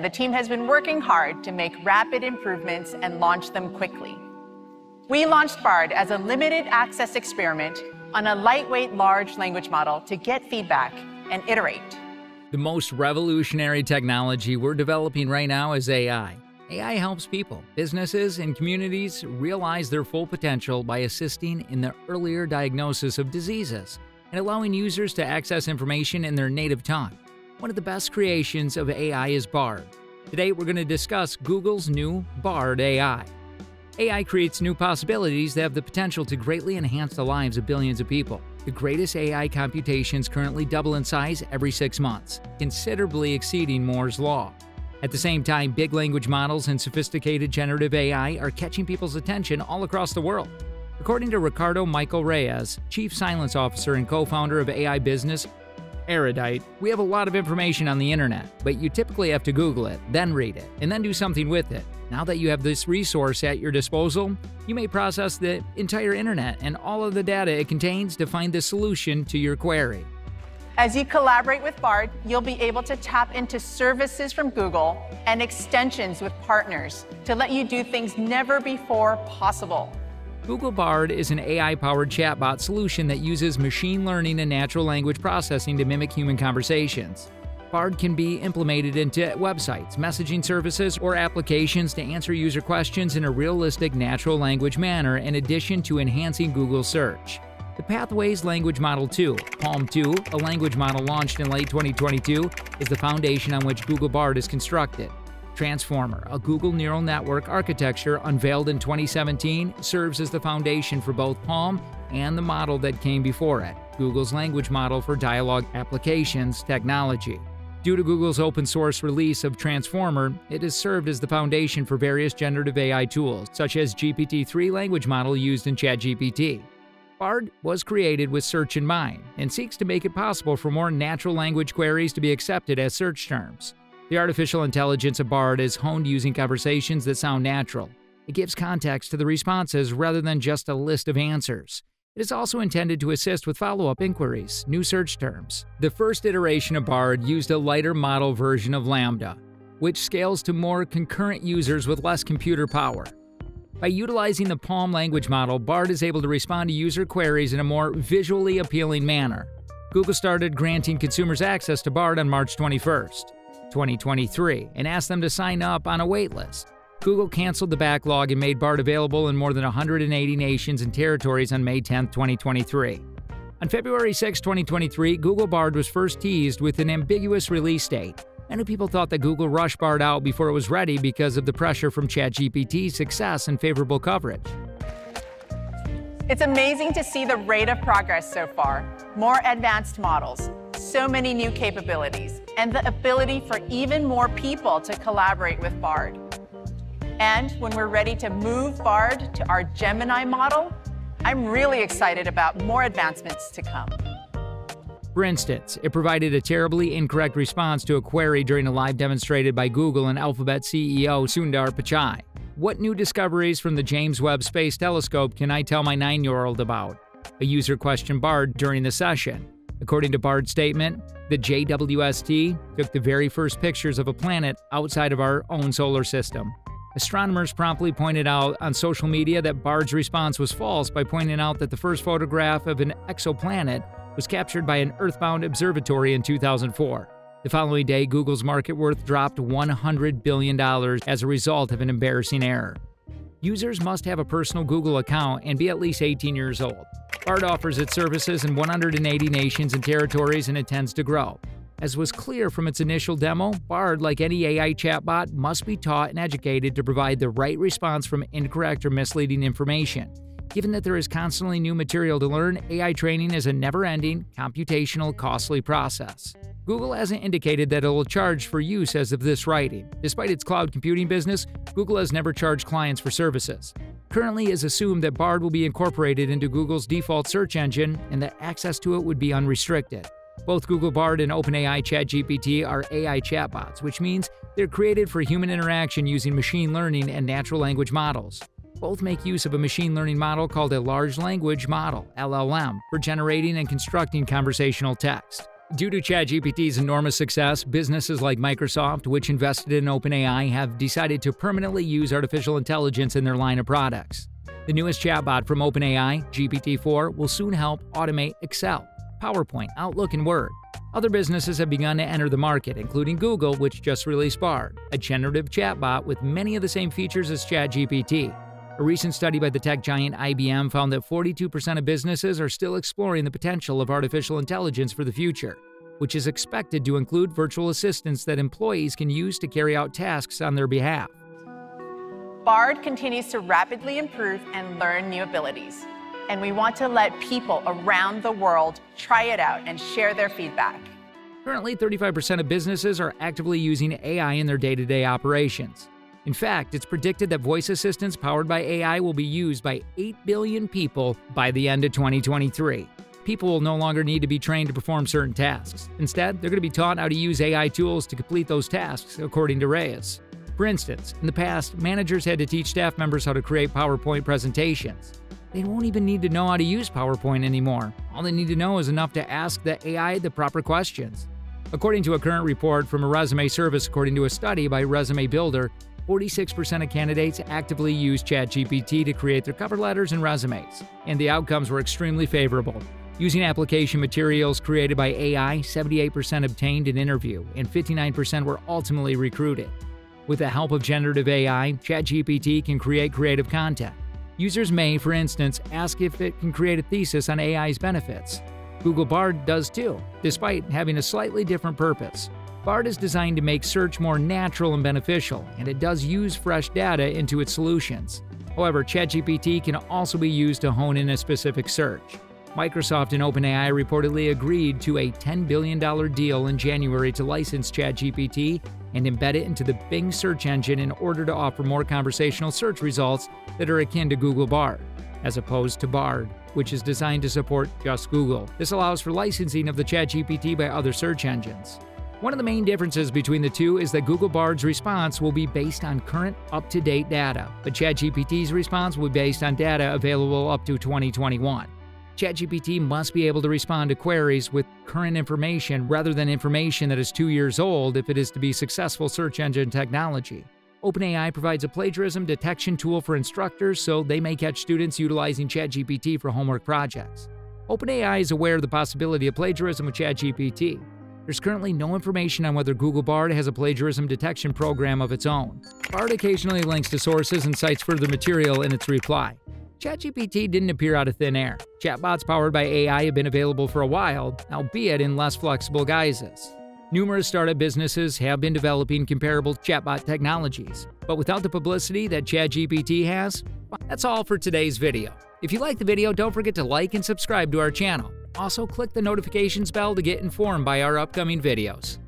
The team has been working hard to make rapid improvements and launch them quickly. We launched BARD as a limited access experiment on a lightweight large language model to get feedback and iterate. The most revolutionary technology we're developing right now is AI. AI helps people, businesses, and communities realize their full potential by assisting in the earlier diagnosis of diseases and allowing users to access information in their native tongue. One of the best creations of AI is BARD. Today, we're going to discuss Google's new BARD AI. AI creates new possibilities that have the potential to greatly enhance the lives of billions of people. The greatest AI computations currently double in size every six months, considerably exceeding Moore's Law. At the same time, big language models and sophisticated generative AI are catching people's attention all across the world. According to Ricardo Michael Reyes, Chief Science Officer and co founder of AI business Erudit, we have a lot of information on the internet, but you typically have to Google it, then read it, and then do something with it. Now that you have this resource at your disposal, you may process the entire internet and all of the data it contains to find the solution to your query. As you collaborate with BARD, you'll be able to tap into services from Google and extensions with partners to let you do things never before possible. Google Bard is an AI powered chatbot solution that uses machine learning and natural language processing to mimic human conversations. Bard can be implemented into websites, messaging services, or applications to answer user questions in a realistic natural language manner in addition to enhancing Google search. The Pathways Language Model 2, PaLM 2, a language model launched in late 2022, is the foundation on which Google Bard is constructed. Transformer, a Google neural network architecture unveiled in 2017, serves as the foundation for both PaLM and the model that came before it, Google's language model for dialogue applications technology. Due to Google's open source release of Transformer, it has served as the foundation for various generative AI tools, such as GPT 3 language model used in ChatGPT. BARD was created with search in mind and seeks to make it possible for more natural language queries to be accepted as search terms. The artificial intelligence of BARD is honed using conversations that sound natural. It gives context to the responses rather than just a list of answers. It is also intended to assist with follow up inquiries, new search terms. The first iteration of BARD used a lighter model version of LaMDA, which scales to more concurrent users with less computer power. By utilizing the PaLM language model, BARD is able to respond to user queries in a more visually appealing manner. Google started granting consumers access to BARD on March 21st. 2023 and asked them to sign up on a waitlist. Google canceled the backlog and made BARD available in more than 180 nations and territories on May 10, 2023. On February 6, 2023, Google Bard was first teased with an ambiguous release date. Many people thought that Google rushed Bard out before it was ready because of the pressure from ChatGPT's success and favorable coverage. It's amazing to see the rate of progress so far. More advanced models, so many new capabilities, and the ability for even more people to collaborate with BARD. And when we're ready to move BARD to our Gemini model, I'm really excited about more advancements to come. For instance, it provided a terribly incorrect response to a query during a live demonstrated by Google and Alphabet CEO Sundar Pichai. What new discoveries from the James Webb Space Telescope can I tell my nine year old about? A user questioned Bard during the session. According to Bard's statement, the JWST took the very first pictures of a planet outside of our own solar system. Astronomers promptly pointed out on social media that Bard's response was false by pointing out that the first photograph of an exoplanet was captured by an Earthbound observatory in 2004. The following day, Google's market worth dropped $100 billion as a result of an embarrassing error. Users must have a personal Google account and be at least 18 years old. BARD offers its services in 180 nations and territories and intends to grow. As was clear from its initial demo, BARD, like any AI chatbot, must be taught and educated to provide the right response from incorrect or misleading information. Given that there is constantly new material to learn, AI training is a never ending, computational, costly process. Google hasn't indicated that it will charge for use as of this writing. Despite its cloud computing business, Google has never charged clients for services. Currently, it is assumed that Bard will be incorporated into Google's default search engine and that access to it would be unrestricted. Both Google Bard and OpenAI ChatGPT are AI chatbots, which means they're created for human interaction using machine learning and natural language models. Both make use of a machine learning model called a large language model, LLM, for generating and constructing conversational text. Due to ChatGPT's enormous success, businesses like Microsoft, which invested in OpenAI, have decided to permanently use artificial intelligence in their line of products. The newest chatbot from OpenAI, GPT 4, will soon help automate Excel, PowerPoint, Outlook, and Word. Other businesses have begun to enter the market, including Google, which just released Bard, a generative chatbot with many of the same features as ChatGPT. A recent study by the tech giant IBM found that 42% of businesses are still exploring the potential of artificial intelligence for the future, which is expected to include virtual assistants that employees can use to carry out tasks on their behalf. Bard continues to rapidly improve and learn new abilities, and we want to let people around the world try it out and share their feedback. Currently, 35% of businesses are actively using AI in their day to day operations. In fact, it's predicted that voice assistants powered by AI will be used by 8 billion people by the end of 2023. People will no longer need to be trained to perform certain tasks. Instead, they're going to be taught how to use AI tools to complete those tasks, according to Reyes. For instance, in the past, managers had to teach staff members how to create PowerPoint presentations. They won't even need to know how to use PowerPoint anymore. All they need to know is enough to ask the AI the proper questions. According to a current report from a resume service, according to a study by Resume Builder, 46% of candidates actively use ChatGPT to create their cover letters and resumes, and the outcomes were extremely favorable. Using application materials created by AI, 78% obtained an interview, and 59% were ultimately recruited. With the help of generative AI, ChatGPT can create creative content. Users may, for instance, ask if it can create a thesis on AI's benefits. Google Bard does too, despite having a slightly different purpose. Bard is designed to make search more natural and beneficial, and it does use fresh data into its solutions. However, ChatGPT can also be used to hone in a specific search. Microsoft and OpenAI reportedly agreed to a $10 billion deal in January to license ChatGPT and embed it into the Bing search engine in order to offer more conversational search results that are akin to Google Bard, as opposed to Bard, which is designed to support just Google. This allows for licensing of the ChatGPT by other search engines. One of the main differences between the two is that Google Bard's response will be based on current, up to date data, but ChatGPT's response will be based on data available up to 2021. ChatGPT must be able to respond to queries with current information rather than information that is two years old if it is to be successful search engine technology. OpenAI provides a plagiarism detection tool for instructors so they may catch students utilizing ChatGPT for homework projects. OpenAI is aware of the possibility of plagiarism with ChatGPT, there's currently no information on whether Google Bard has a plagiarism detection program of its own. Bard occasionally links to sources and cites further material in its reply. ChatGPT didn't appear out of thin air. Chatbots powered by AI have been available for a while, albeit in less flexible guises. Numerous startup businesses have been developing comparable chatbot technologies, but without the publicity that ChatGPT has, that's all for today's video. If you like the video, don't forget to like and subscribe to our channel. Also, click the notifications bell to get informed by our upcoming videos.